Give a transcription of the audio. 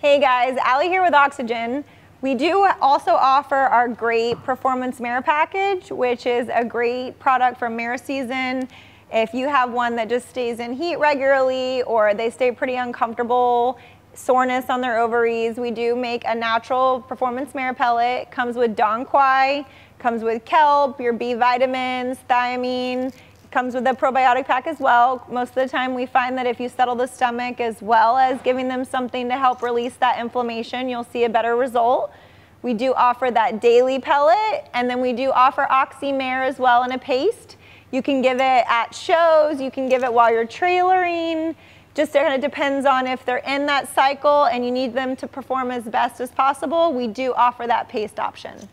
Hey guys, Allie here with Oxygen. We do also offer our great Performance Mare package, which is a great product for mare season. If you have one that just stays in heat regularly or they stay pretty uncomfortable, soreness on their ovaries, we do make a natural Performance Mare pellet. Comes with Dong Quai, comes with kelp, your B vitamins, thiamine, comes with a probiotic pack as well. Most of the time we find that if you settle the stomach as well as giving them something to help release that inflammation, you'll see a better result. We do offer that daily pellet and then we do offer Oxymare as well in a paste. You can give it at shows, you can give it while you're trailering. Just kind of depends on if they're in that cycle and you need them to perform as best as possible. We do offer that paste option.